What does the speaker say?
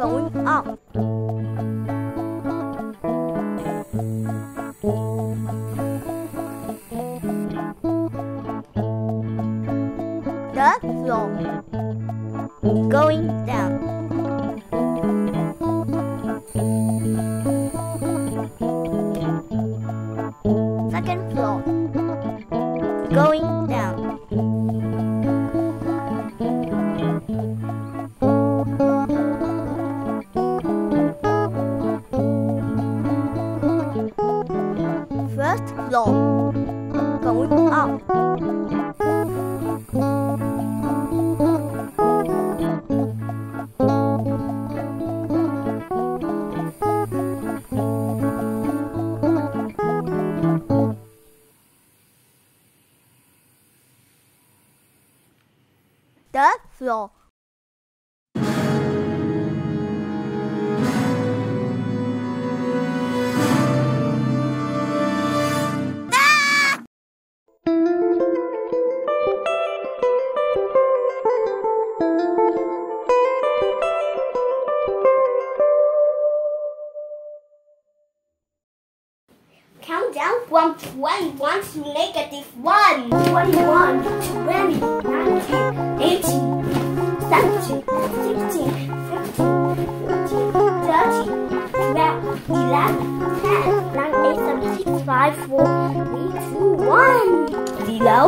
Going up. Third floor. Going down. Second floor. Going down. First floor. Going up. Third floor. Count down from 21 to negative 1. 21, 20, 19, 18, 17, 16, 15, 14, 13, 12, 11, 10, 9, 8, 7, 6, 5, 4, 3, 2, 1. Zero.